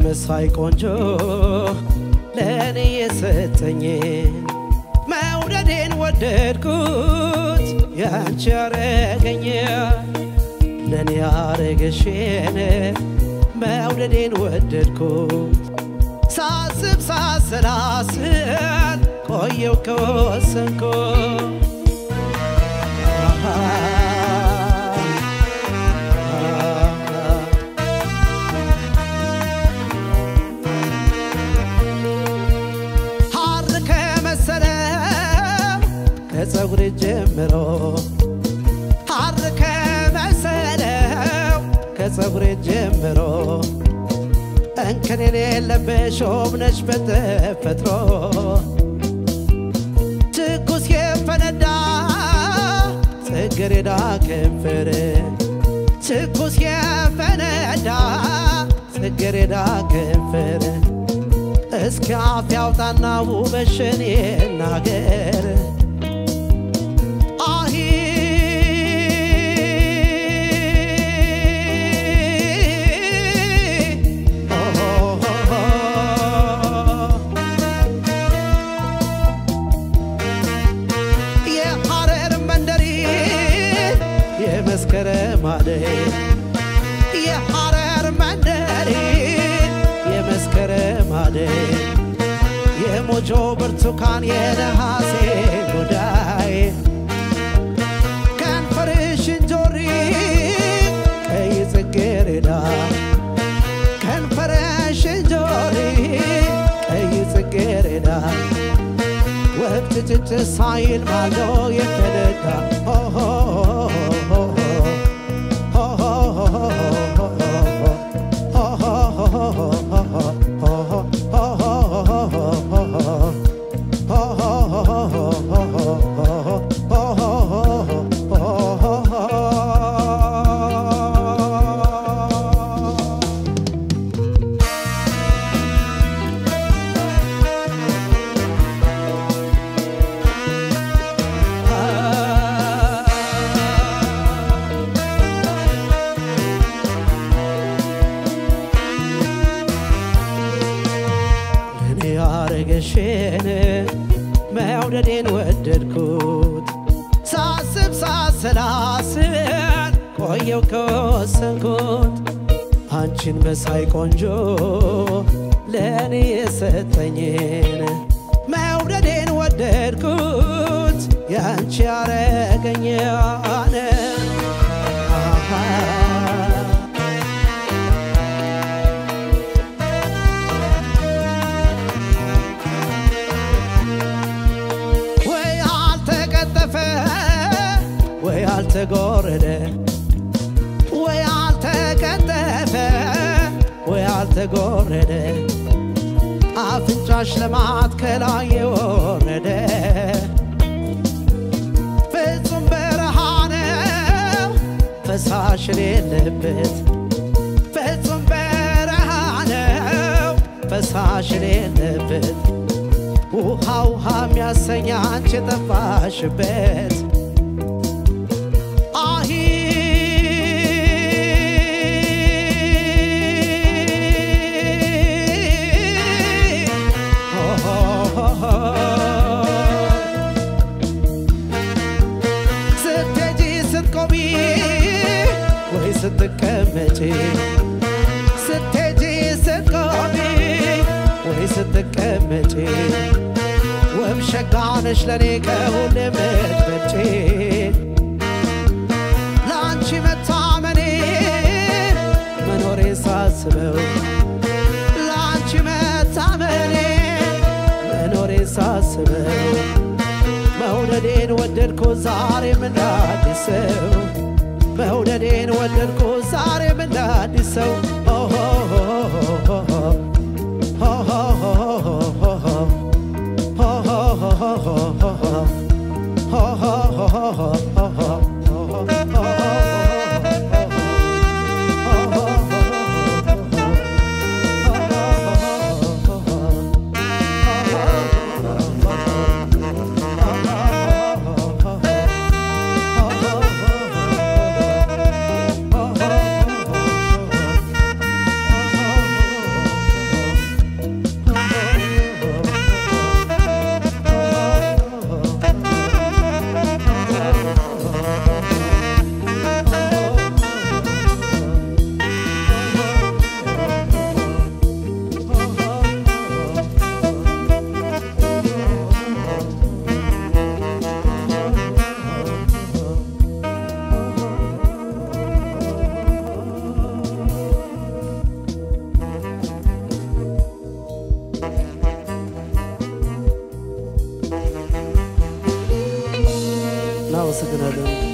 መሳይ ቆንጆ ለእኔ የሰጠኝ መውደዴን ወደድኩት። ያንቺ ያረገኝ ለእኔ ያረገሽን መውደዴን ወደድኩት። ሳስብ ሳሰላስል ቆየው ከወሰንኩ ከፀጉር ጀምሮ ሐር ከመሰለው ከፀጉር ጀምሮ። እንከን የሌለብሽ ውብ ነሽ በተፈጥሮ። ትኩስ የፈነዳ ጽጌረዳ ከንፈር። ትኩስ የፈነዳ ጽጌረዳ ከንፈር። እስኪ አፍ ያውጣና ውበሽን ይናገር የመስከረም አደይ የሐረር መንደሪ የመስከረም አደይ የሞጆ ብርቱካን የነሐሴ ጉዳይ ከንፈርሽ እንጆሪ ቀይ ጽጌረዳ ከንፈርሽ እንጆሪ ቀይ ጽጌረዳ ወቅት ጭጭ ሳይል ማሎ የፈነዳ ያረገሽን መውደዴን ወደድኩት። ሳስብ ሳሰላስል ቆየው ከወሰንኩት። አንቺን መሳይ ቆንጆ ለእኔ የሰጠኝን መውደዴን ወደድኩት። ያንቺ ያረገኛን አልተጎረደ ወይ አልተቀጠፈ ወይ አልተጎረደ። አፍንጫሽ ለማት ከላይ የወረደ ፍጹም በረሃ ነው ፈሳሽ የሌለበት። ፍጹም በረሃ ፈሳሽ የሌለበት። ውሃ ውሃ የሚያሰኝ አንቺ የጠፋሽበት ወይ ስትቀመጪ ስትሄጂ ስትቆሚ ወይ ስትቀመጪ ውብ ሸጋነሽ ለኔ ከሁሉ የምትበልጪ ለአንቺ መታመኔ መኖሬ ሳስበው ለአንቺ መታመኔ መኖሬ ሳስበው መውደዴን ወደድኩ ዛሬም እንደ አዲስ ሰው መውደዴን ወደድኩ ዛሬም እንደ አዲስ ሰው እናመሰግናለን። ቴንክ ዩ